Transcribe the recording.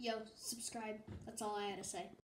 yo, subscribe. That's all I had to say.